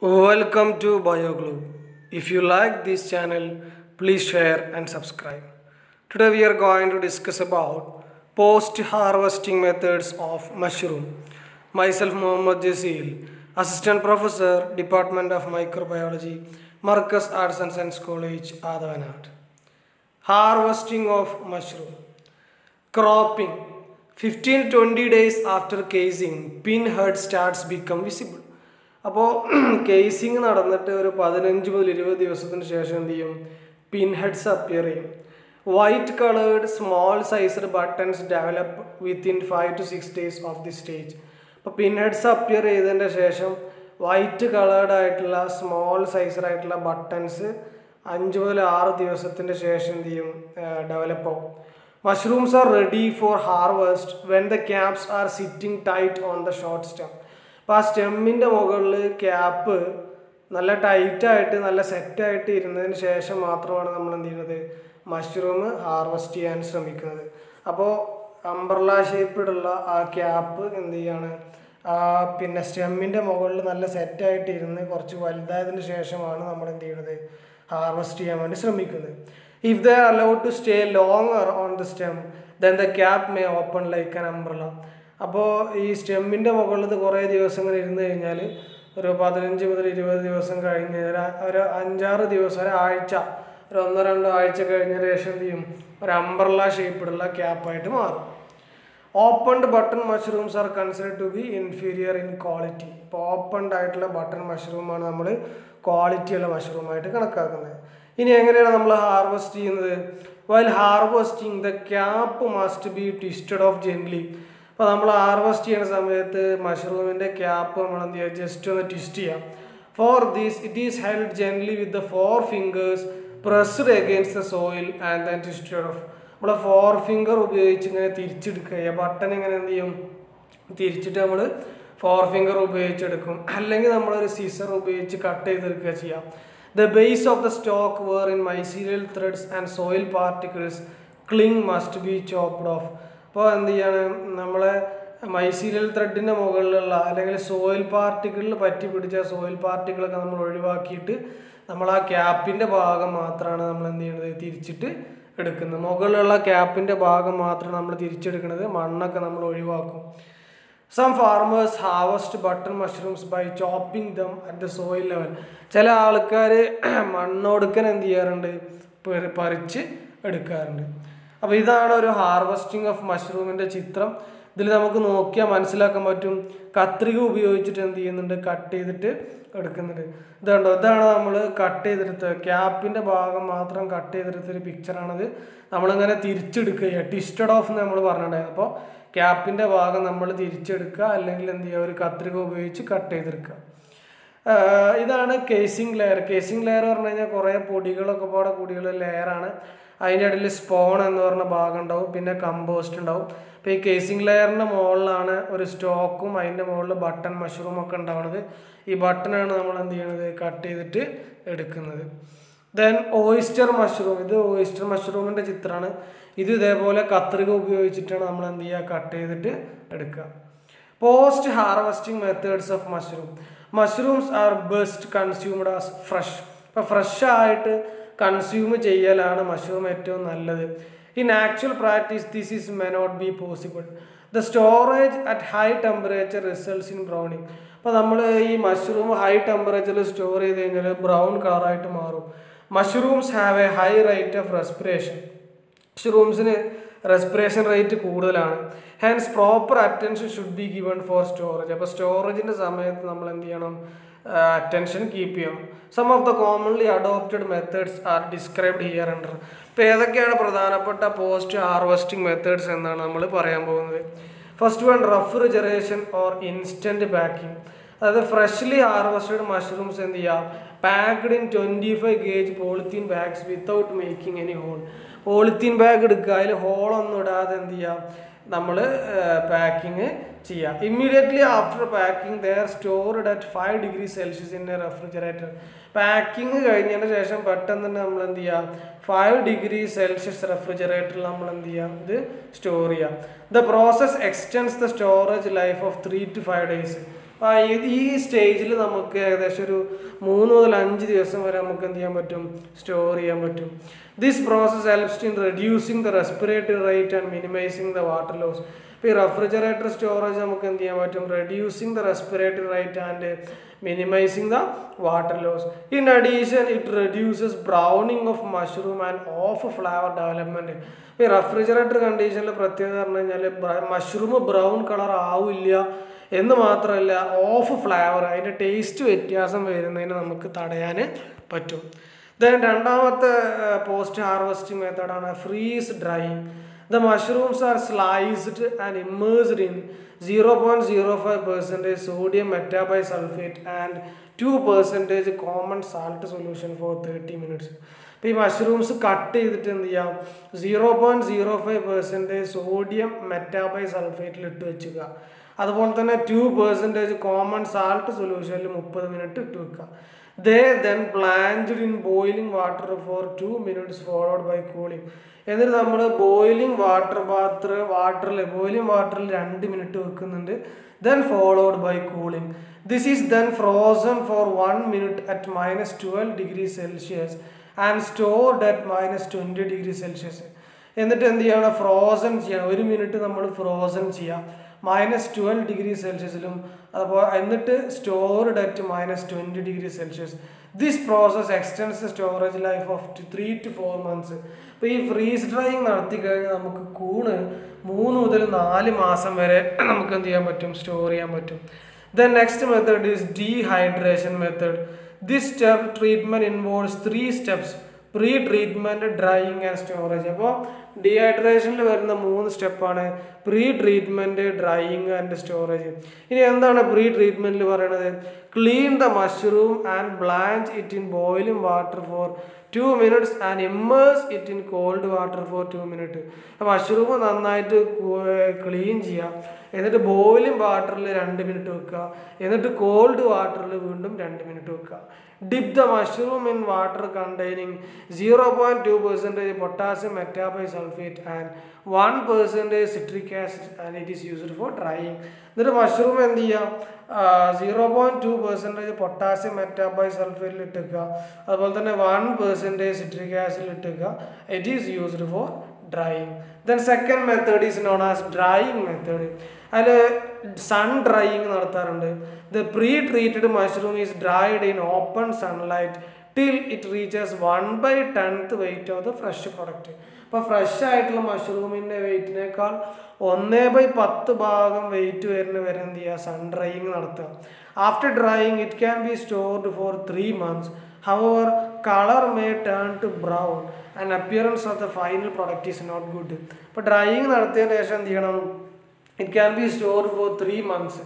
Welcome to BioGlobe. If you like this channel, please share and subscribe. Today we are going to discuss about post-harvesting methods of mushroom. Myself Mohammad Jasil, Assistant Professor, Department of Microbiology, Marcus Arts and Science College, Adavanad. Harvesting of mushroom. Cropping. 15 20 days after casing, pinhead starts become visible. അപ്പോൾ casing നടന്നിട്ട് ഒരു പതിനഞ്ച് മുതൽ ഇരുപത് ദിവസത്തിന് ശേഷം എന്ത് ചെയ്യും? പിൻഹെഡ്സ് അപ്പിയർ ചെയ്യും. White coloured small sized buttons develop within five to six days of the stage അപ്പോൾ പിൻഹെഡ്സ് അപ്പിയർ ചെയ്തതിന്റെ ശേഷം വൈറ്റ് കളേർഡ് ആയിട്ടുള്ള സ്മോൾ സൈസ്ഡായിട്ടുള്ള ബട്ടൺസ് അഞ്ച് മുതൽ ആറ് ദിവസത്തിന്റെ ശേഷം എന്ത് ചെയ്യും? ഡെവലപ്പ് ആവും. Mushrooms are ready for harvest when the caps are sitting tight on the short stem അപ്പോൾ ആ സ്റ്റെമ്മിന്റെ മുകളിൽ ക്യാപ്പ് നല്ല ടൈറ്റായിട്ട് നല്ല സെറ്റായിട്ട് ഇരുന്നതിന് ശേഷം മാത്രമാണ് നമ്മൾ എന്ത് ചെയ്യുന്നത്? മഷ്റൂം ഹാർവെസ്റ്റ് ചെയ്യാൻ ശ്രമിക്കുന്നത്. അപ്പോൾ അംബ്രല ഷേപ്പിലുള്ള ആ ക്യാപ്പ് എന്ത് ചെയ്യാണ്? പിന്നെ സ്റ്റെമ്മിന്റെ മുകളിൽ നല്ല സെറ്റായിട്ട് ഇരുന്ന് കുറച്ച് വലുതായതിന് ശേഷമാണ് നമ്മൾ എന്ത് ചെയ്യുന്നത്? ഹാർവെസ്റ്റ് ചെയ്യാൻ വേണ്ടി ശ്രമിക്കുന്നത്. If the allowed to stay longer on the stem then the cap may open like an umbrella അപ്പോൾ ഈ സ്റ്റെമ്മിന്റെ മുകളിൽ കുറേ ദിവസം ഇങ്ങനെ ഇരുന്ന് കഴിഞ്ഞാൽ ഒരു പതിനഞ്ച് മുതൽ ഇരുപത് ദിവസം കഴിഞ്ഞ് ഒരു അഞ്ചാറ് ദിവസം ഒരാഴ്ച ഒരു ഒന്നോ രണ്ടോ ആഴ്ച കഴിഞ്ഞ ശേഷം എന്ത് ചെയ്യും? ഒരു അംബ്രല ഷേപ്പിലുള്ള ക്യാപ്പായിട്ട് മാറും. Opened button mushrooms are consider to be inferior in quality ഇപ്പോൾ ഓപ്പൺഡ് ആയിട്ടുള്ള ബട്ടൺ മഷ്റൂമാണ് നമ്മൾ ക്വാളിറ്റിയുള്ള മഷ്റൂമായിട്ട് കണക്കാക്കുന്നത്. ഇനി എങ്ങനെയാണ് നമ്മൾ ഹാർവെസ്റ്റ് ചെയ്യുന്നത്? While harvesting the cap must be twisted off gently അപ്പോൾ നമ്മൾ ഹാർവെസ്റ്റ് ചെയ്യുന്ന സമയത്ത് മഷ്റൂമിന്റെ ക്യാപ്പ് നമ്മൾ എന്ത് ചെയ്യുക ജസ്റ്റ് ഒന്ന് ട്വിസ്റ്റ് ചെയ്യാം. For these it is held gently with the four fingers pressed against the soil and then twisted off നമ്മൾ ഫോർ ഫിംഗർ ഉപയോഗിച്ച് ഇങ്ങനെ തിരിച്ചെടുക്കുക. ബട്ടൺ ഇങ്ങനെ എന്ത് ചെയ്യും? തിരിച്ചിട്ട് നമ്മൾ ഫോർ ഫിംഗർ ഉപയോഗിച്ചെടുക്കും. അല്ലെങ്കിൽ നമ്മളൊരു സീസർ ഉപയോഗിച്ച് കട്ട് ചെയ്തെടുക്കുക ചെയ്യാം. The base of the stalk wherein mycelial threads and soil particles cling must be chopped off അപ്പോൾ എന്ത് ചെയ്യാണ്? നമ്മളെ മൈസീരിയൽ ത്രെഡിന്റെ മുകളിലുള്ള അല്ലെങ്കിൽ സോയിൽ പാർട്ടിക്കിളിൽ പറ്റി പിടിച്ച സോയിൽ പാർട്ടിക്കിളൊക്കെ നമ്മൾ ഒഴിവാക്കിയിട്ട് നമ്മൾ ആ ക്യാപ്പിന്റെ ഭാഗം മാത്രമാണ് നമ്മൾ എന്ത് ചെയ്യുന്നത് തിരിച്ചിട്ട് എടുക്കുന്നത്. മുകളിലുള്ള ക്യാപ്പിന്റെ ഭാഗം മാത്രം നമ്മൾ തിരിച്ചെടുക്കുന്നത്. മണ്ണൊക്കെ നമ്മൾ ഒഴിവാക്കും. Some farmers harvest button mushrooms by chopping them at the soil level ചില ആൾക്കാർ മണ്ണൊടുക്കൻ എന്ത് ചെയ്യാറുണ്ട്? പറിച്ച് എടുക്കാറുണ്ട്. അപ്പോൾ ഇതാണ് ഒരു ഹാർവസ്റ്റിംഗ് ഓഫ് മഷ്റൂമിന്റെ ചിത്രം. ഇതിൽ നമുക്ക് നോക്കിയാൽ മനസ്സിലാക്കാൻ പറ്റും. കത്രിക ഉപയോഗിച്ചിട്ട് എന്ത് ചെയ്യുന്നുണ്ട്? കട്ട് ചെയ്തിട്ട് എടുക്കുന്നുണ്ട്. ഇതുണ്ടോ ഇതാണ് നമ്മൾ കട്ട് ചെയ്തെടുത്ത ക്യാപ്പിന്റെ ഭാഗം മാത്രം കട്ട് ചെയ്തെടുത്തൊരു പിക്ചറാണത് നമ്മളിങ്ങനെ തിരിച്ചെടുക്കുക ട്വിസ്റ്റഡ് ഓഫ് എന്ന് നമ്മൾ പറഞ്ഞിട്ടുണ്ടായിരുന്നു. അപ്പോൾ ക്യാപ്പിന്റെ ഭാഗം നമ്മൾ തിരിച്ചെടുക്കുക അല്ലെങ്കിൽ എന്ത് ചെയ്യുക? ഒരു കത്രിക ഉപയോഗിച്ച് കട്ട് ചെയ്തെടുക്കുക. ഇതാണ് കേസിംഗ് ലെയർ കേസിംഗ് ലെയർ പറഞ്ഞു കഴിഞ്ഞാൽ കുറേ പൊടികളൊക്കെ പാടെ കൂടിയുള്ള ലെയറാണ് അതിന്റെ ഇടയിൽ സ്പോൺ എന്ന് പറഞ്ഞ ഭാഗം ഉണ്ടാവും. പിന്നെ കമ്പോസ്റ്റ് ഉണ്ടാവും. അപ്പോൾ ഈ കേസിംഗ് ലെയറിന്റെ മുകളിലാണ് ഒരു സ്റ്റോക്കും അതിന്റെ മുകളിൽ ബട്ടൺ മഷ്റൂം ഒക്കെ ഉണ്ടാവുന്നത് ഈ ബട്ടണാണ് നമ്മൾ എന്ത് ചെയ്യണത്? കട്ട് ചെയ്തിട്ട് എടുക്കുന്നത്. ദെൻ ഓയിസ്റ്റർ മഷ്റൂം ഇത് ഓയിസ്റ്റർ മഷ്റൂമിന്റെ ചിത്രമാണ്. ഇത് ഇതേപോലെ കത്രിക ഉപയോഗിച്ചിട്ടാണ് നമ്മൾ എന്ത് ചെയ്യുക? കട്ട് ചെയ്തിട്ട് എടുക്കുക. Post harvesting methods of mushroom mushrooms are best consumed as fresh ഇപ്പോൾ ഫ്രഷ് ആയിട്ട് കൺസ്യൂം ചെയ്യലാണ് മഷ്റൂം ഏറ്റവും നല്ലത്. In actual practice this is may not be possible the storage at high temperature results in browning അപ്പോൾ നമ്മൾ ഈ mushroom high ടെമ്പറേച്ചറിൽ store ചെയ്ത് കഴിഞ്ഞാൽ ബ്രൗൺ കളറായിട്ട് മാറും. Mushrooms have a high rate of respiration മഷ്റൂംസിന് respiration rate കൂടുതലാണ്. Hence proper attention should be given for storage അപ്പോൾ സ്റ്റോറേജിന്റെ സമയത്ത് നമ്മൾ എന്ത് ചെയ്യണം? അറ്റൻഷൻ കീപ്പ് ചെയ്യും. Some of the commonly adopted methods are described here under ഇപ്പോൾ ഏതൊക്കെയാണ് പ്രധാനപ്പെട്ട പോസ്റ്റ് ഹാർവസ്റ്റിംഗ് മെത്തേഡ്സ് എന്നാണ് നമ്മൾ പറയാൻ പോകുന്നത്. First one refrigeration or instant packing അതായത് ഫ്രഷ്ലി ഹാർവസ്റ്റഡ് മഷ്റൂംസ് എന്ത് ചെയ്യുക packed in twenty five gauge polythene bags without making any hole polythene bag എടുക്കുക അതിൽ ഹോളൊന്നും ഇടാതെ എന്ത് ചെയ്യുക നമ്മൾ പാക്കിങ് ചെയ്യുക immediately after packing they're stored at five degree Celsius in refrigerator packing കഴിഞ്ഞതിന് ശേഷം പെട്ടെന്ന് തന്നെ നമ്മൾ എന്ത് ചെയ്യുക ഫൈവ് ഡിഗ്രി സെൽഷ്യസ് റെഫ്രിജറേറ്ററിൽ നമ്മൾ എന്ത് ചെയ്യാം? ഇത് സ്റ്റോർ ചെയ്യാം. The process extends the storage life of three to five days ഈ സ്റ്റേജിൽ നമുക്ക് ഏകദേശം ഒരു മൂന്ന് മുതൽ അഞ്ച് ദിവസം വരെ നമുക്ക് എന്ത് ചെയ്യാൻ പറ്റും? സ്റ്റോർ ചെയ്യാൻ പറ്റും. This process helps in reducing the respiratory rate and minimising the water loss ഇപ്പോൾ ഈ റെഫ്രിജറേറ്റർ സ്റ്റോറേജ് നമുക്ക് എന്ത് ചെയ്യാൻ പറ്റും? Reducing the respiratory rate and minimising the water loss in addition it reduces browning of mushroom and off flavour development ഈ refrigerator കണ്ടീഷനിൽ പ്രത്യേകത പറഞ്ഞു കഴിഞ്ഞാൽ മഷ്റൂം ബ്രൗൺ കളർ ആവില്ല. എന്ന് മാത്രമല്ല ഓഫ് ഫ്ലേവർ അതിന്റെ ടേസ്റ്റ് വ്യത്യാസം വരുന്നതിന് നമുക്ക് തടയാൻ പറ്റും. ദെൻ രണ്ടാമത്തെ പോസ്റ്റ് ഹാർവസ്റ്റിംഗ് മെത്തേഡാണ് freeze dry the mushrooms are sliced and immersed in zero point zero five percentage sodium metabisulphite and two percentage common salt solution for thirty minutes അപ്പോൾ ഈ മഷ്റൂംസ് കട്ട് ചെയ്തിട്ട് എന്ത് ചെയ്യാം? Zero point zero five percentage sodium മെറ്റാബൈ സൾഫേറ്റിൽ ഇട്ട് വെച്ചുക. അതുപോലെ തന്നെ ടു പെർസെന്റേജ് കോമൺ സാൾട്ട് സൊല്യൂഷനിൽ മുപ്പത് മിനിറ്റ് ഇട്ട് വെക്കുക they then blanched in boiling water for two minutes followed by cooling എന്നിട്ട് നമ്മൾ ബോയിലിംഗ് വാട്ടർ ബാത്ത് വാട്ടറിൽ ബോയിലിംഗ് വാട്ടറിൽ രണ്ട് മിനിറ്റ് വെക്കുന്നുണ്ട്. Then followed by cooling this is then frozen for one minute at minus twelve degree Celsius and stored at minus twenty degree Celsius എന്നിട്ട് എന്ത് ചെയ്യണം? Frozen ചെയ്യണം ഒരു മിനിറ്റ് നമ്മൾ ഫ്രോസൺ ചെയ്യാം. മൈനസ് ട്വൽവ് ഡിഗ്രി സെൽഷ്യസിലും അതുപോലെ എന്നിട്ട് stored at minus twenty degree Celsius this process extends storage life of three to four months ഇപ്പോൾ ഈ ഫ്രീസ് ഡ്രൈയിങ് നടത്തി കഴിഞ്ഞാൽ നമുക്ക് കൂണ് മൂന്ന് മുതൽ നാല് മാസം വരെ നമുക്ക് എന്ത് ചെയ്യാൻ പറ്റും? സ്റ്റോർ ചെയ്യാൻ പറ്റും. Then next method is dehydration method this step treatment involves three steps pretreatment drying and storage അപ്പോൾ ഡീഹൈഡ്രേഷനിൽ വരുന്ന മൂന്ന് സ്റ്റെപ്പാണ് pretreatment drying and storage ഇനി എന്താണ് പ്രീ ട്രീറ്റ്മെന്റിൽ പറയണത്? Clean the mushroom and blanch it in boiling water for two minutes and immerse it in cold water for two minute mushroom നന്നായിട്ട് ക്ലീൻ ചെയ്യുക എന്നിട്ട് ബോയിലിംഗ് വാട്ടറിൽ രണ്ട് മിനിറ്റ് വെക്കുക എന്നിട്ട് കോൾഡ് വാട്ടറിൽ വീണ്ടും രണ്ട് മിനിറ്റ് വെക്കുക dip the mushroom in water containing zero point two percentage potassium metabisulphite and one percentage citric acid and it is used for drying. എന്നിട്ട് മഷ്റൂം എന്ത് ചെയ്യുക zero point two percentage potassium മെറ്റാബൈ സൾഫേറ്റിൽ ഇട്ടുക അതുപോലെ തന്നെ വൺ പെർസെന്റേജ് സിട്രിക് ആസിഡിൽ ഇട്ടുക it is used for drying then second method is known as drying method അതിൽ sun drying നടത്താറുണ്ട്. The pretreated mushroom is dried in open sunlight till it reaches one by tenth weight of the fresh product അപ്പോൾ fresh ആയിട്ടുള്ള മഷ്റൂമിന്റെ വെയിറ്റിനേക്കാൾ ഒന്നേ by പത്ത് ഭാഗം wait വരുന്ന വരെ എന്ത് ചെയ്യുക? സൺ ഡ്രൈയിങ് നടത്തുക. After drying it can be stored for three months however colour may turn to brown and appearance of the final product is not good അപ്പോൾ ഡ്രൈയിങ് നടത്തിയതിന് ശേഷം എന്ത് ചെയ്യണം? It can be stored for three months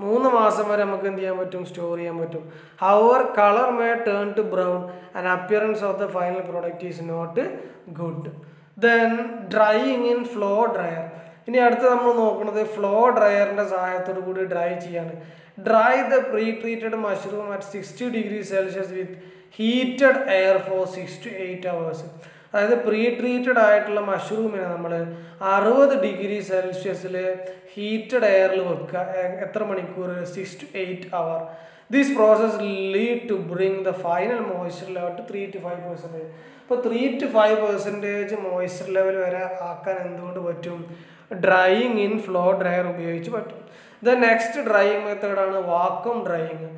മൂന്ന് മാസം വരെ നമുക്ക് എന്ത് ചെയ്യാൻ പറ്റും? സ്റ്റോർ ചെയ്യാൻ പറ്റും. However colour may turn to brown and appearance of the final product is not good then drying in flow dryer ഇനി അടുത്ത് നമ്മൾ നോക്കുന്നത് ഫ്ലോ ഡ്രയറിന്റെ സഹായത്തോടു കൂടി ഡ്രൈ ചെയ്യാണ്. Dry the pretreated mushroom at sixty degree Celsius with heated air for six to eight hours അതായത് pre treated ആയിട്ടുള്ള മഷ്റൂമിനെ നമ്മൾ അറുപത് ഡിഗ്രി സെൽഷ്യസിൽ ഹീറ്റഡ് എയറിൽ വെക്കുക. എത്ര മണിക്കൂർ six to eight hour this process lead to bring the final moisture level to three to five percentage അപ്പോൾ three to five percentage moisture level വരെ ആക്കാൻ എന്തുകൊണ്ട് പറ്റും? ഡ്രൈയിങ് ഇൻ ഫ്ലോ ഡ്രയർ ഉപയോഗിച്ച് പറ്റും. ദ നെക്സ്റ്റ് ഡ്രൈയിങ് മെത്തേഡാണ് vacuum drying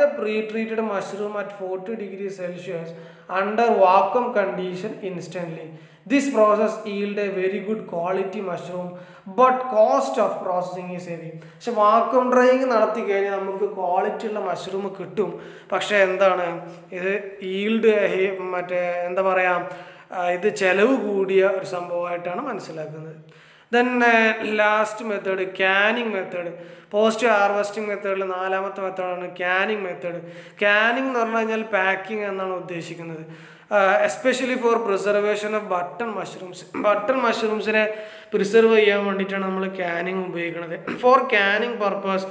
the pretreated mushroom at forty degree Celsius under vacuum condition instantly. This process yield a very good quality mushroom but cost of processing is heavy പക്ഷെ vacuum drying നടത്തി കഴിഞ്ഞാൽ നമുക്ക് quality ഉള്ള mushroom കിട്ടും. പക്ഷേ എന്താണ്? ഇത് yield മറ്റേ എന്താ പറയുക ഇത് ചെലവ് കൂടിയ ഒരു സംഭവമായിട്ടാണ് മനസ്സിലാക്കുന്നത്. Then last method canning method post harvesting മെത്തേഡിൽ നാലാമത്തെ മെത്തേഡാണ് ക്യാനിങ് മെത്തേഡ് ക്യാനിങ് എന്ന് പറഞ്ഞു കഴിഞ്ഞാൽ പാക്കിംഗ് എന്നാണ് ഉദ്ദേശിക്കുന്നത്. Especially for preservation of button mushrooms button മഷ്റൂംസിനെ preserve ചെയ്യാൻ വേണ്ടിയിട്ടാണ് നമ്മൾ ക്യാനിങ് ഉപയോഗിക്കുന്നത് for canning purpose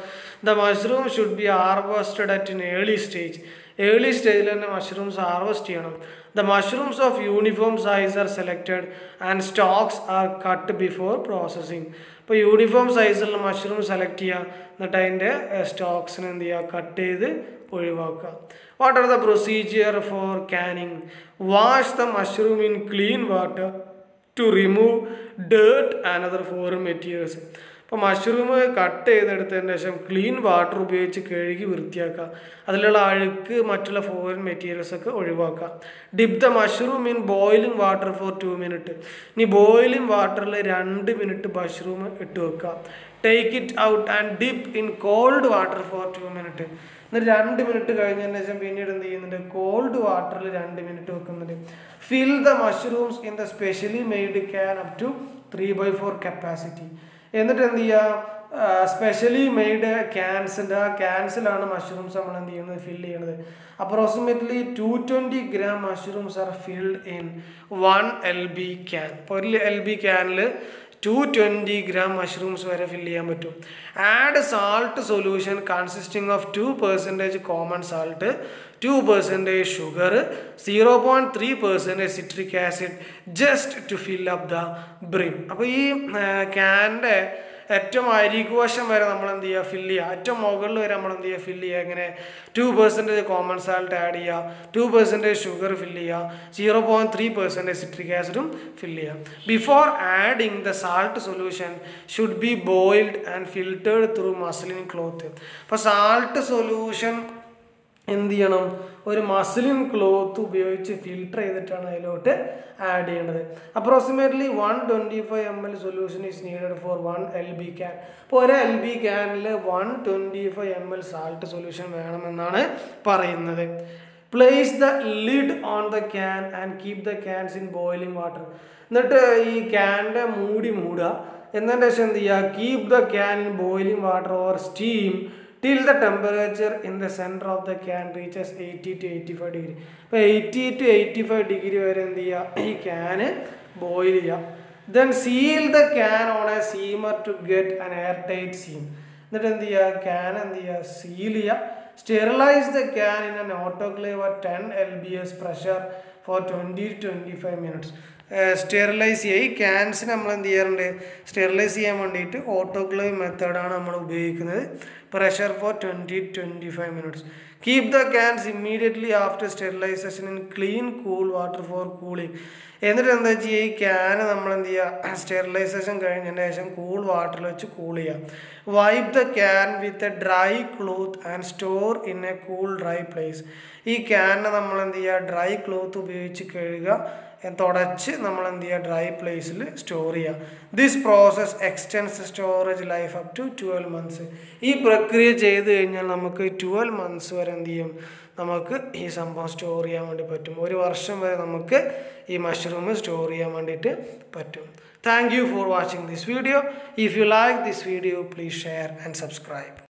the mushroom should be harvested at in early stage early സ്റ്റേജിൽ തന്നെ മഷ്റൂംസ് ഹാർവസ്റ്റ് ചെയ്യണം. The mushrooms of uniform size are selected and stalks are cut before processing. ഇപ്പോൾ uniform സൈസിലുള്ള mushroom select ചെയ്യുക. എന്നിട്ട് അതിന്റെ സ്റ്റോക്സിന് എന്ത് ചെയ്യുക? കട്ട് ചെയ്ത് ഒഴിവാക്കുക. What are the procedure for canning wash the mushroom in clean water to remove dirt and other foreign materials അപ്പോൾ മഷ്റൂം കട്ട് ചെയ്തെടുത്തതിന് ശേഷം ക്ലീൻ വാട്ടർ ഉപയോഗിച്ച് കഴുകി വൃത്തിയാക്കുക. അതിലുള്ള അഴുക്ക് മറ്റുള്ള ഫോറിൻ മെറ്റീരിയൽസ് ഒക്കെ ഒഴിവാക്കുക. Dip the mushroom in boiling water for two minute ഇനി ബോയിലിംഗ് വാട്ടറിൽ രണ്ട് മിനിറ്റ് മഷ്റൂം ഇട്ട് വെക്കുക. Take it out and dip in cold water for two minute എന്നിട്ട് രണ്ട് മിനിറ്റ് കഴിഞ്ഞതിന് ശേഷം പിന്നീട് എന്ത് ചെയ്യുന്നുണ്ട്? കോൾഡ് വാട്ടറിൽ രണ്ട് മിനിറ്റ് വെക്കുന്നുണ്ട്. Fill the mushrooms in the specially made can up to three by four capacity എന്നിട്ട് എന്ത് ചെയ്യുക സ്പെഷ്യലി മെയ്ഡ് ക്യാൻസിന്റെ ആ ക്യാൻസിലാണ് മഷ്റൂംസ് നമ്മൾ എന്ത് ചെയ്യുന്നത്? ഫിൽ ചെയ്യുന്നത്. Approximately two twenty gram mushrooms are filled in one L B can ഒരു എൽ ബി ക്യാനിൽ ടു ട്വന്റി ഗ്രാം മഷ്റൂംസ് വരെ ഫില്ല് ചെയ്യാൻ പറ്റും. Add salt solution consisting of two percentage common salt two percentage sugar zero point three percentage citric acid just to fill up the brim അപ്പോൾ ഈ ക്യാന്റെ ഏറ്റവും അരികുവശം വരെ നമ്മൾ എന്ത് ചെയ്യുക ഫില്ല് ചെയ്യുക ഏറ്റവും മുകളിൽ വരെ നമ്മൾ എന്ത് ചെയ്യുക ഫില്ല് ചെയ്യുക ഇങ്ങനെ two percentage common salt add ചെയ്യുക ടു പെർസെന്റേജ് ഷുഗർ ഫില്ല് ചെയ്യുക zero point three percentage citric ആസിഡും ഫില്ല് ചെയ്യുക before adding the salt solution should be boiled and filtered through muslin cloth അപ്പോൾ സാൾട്ട് സൊല്യൂഷൻ എന്ത് ചെയ്യണം? ഒരു മസിലിൻ ക്ലോത്ത് ഉപയോഗിച്ച് filter ചെയ്തിട്ടാണ് അതിലോട്ട് ആഡ് ചെയ്യേണ്ടത്. Approximately one twenty five M L solution is needed for one L B can അപ്പോൾ ഒരു L B ക്യാനിൽ one twenty five M L salt solution വേണമെന്നാണ് പറയുന്നത്. Place the lid on the can and keep the cans in boiling water എന്നിട്ട് ഈ ക്യാന്റെ മൂടി മൂടുക. എന്നതിന്റെ ശേഷം എന്ത് ചെയ്യുക? Keep the can in boiling water or steam the temperature in the centre of the can reaches eighty two eighty five degree ഇപ്പോൾ eighty two eighty five degree വരെ എന്ത് ചെയ്യുക ഈ ക്യാന് ബോയിൽ ചെയ്യുക then seal the can on a seamer to get an airtight seam എന്നിട്ട് എന്ത് ചെയ്യുക ക്യാൻ എന്ത് ചെയ്യുക സീൽ ചെയ്യുക sterilise the can in an autoclave ten L B S pressure for twenty twenty five minutes sterilise ചെയ്യുക ഈ ക്യാൻസിന് നമ്മൾ എന്ത് ചെയ്യാറുണ്ട്? സ്റ്റെറിലൈസ് ചെയ്യാൻ വേണ്ടിയിട്ട് ഓട്ടോക്ലേവ് മെത്തേഡാണ് നമ്മൾ ഉപയോഗിക്കുന്നത്. Pressure for twenty twenty five minutes keep the cans immediately after sterilisation in clean cool water for cooling എന്നിട്ട് എന്താ വെച്ച് ഈ ക്യാന് നമ്മൾ എന്ത് ചെയ്യുക സ്റ്റെറിലൈസേഷൻ കഴിഞ്ഞതിന് ശേഷം കൂൾ വാട്ടറിൽ വെച്ച് കൂൾ ചെയ്യുക wipe the can with a dry cloth and store in a cool dry place ഈ ക്യാനെ നമ്മൾ എന്ത് ചെയ്യുക ഡ്രൈ ക്ലോത്ത് ഉപയോഗിച്ച് കഴുകുക തുടച്ച് നമ്മൾ എന്ത് ചെയ്യുക ഡ്രൈ പ്ലേസിൽ സ്റ്റോർ ചെയ്യുക this process extends storage life up to twelve months ഈ പ്രക്രിയ ചെയ്ത് കഴിഞ്ഞാൽ നമുക്ക് ട്വൽവ് മന്ത്സ് വരെ എന്ത് ചെയ്യും? നമുക്ക് ഈ സംഭവം സ്റ്റോർ ചെയ്യാൻ വേണ്ടി പറ്റും. ഒരു വർഷം വരെ നമുക്ക് ഈ മഷ്റൂം സ്റ്റോർ ചെയ്യാൻ വേണ്ടിയിട്ട് പറ്റും. Thank you for watching this video if you like this video please share and subscribe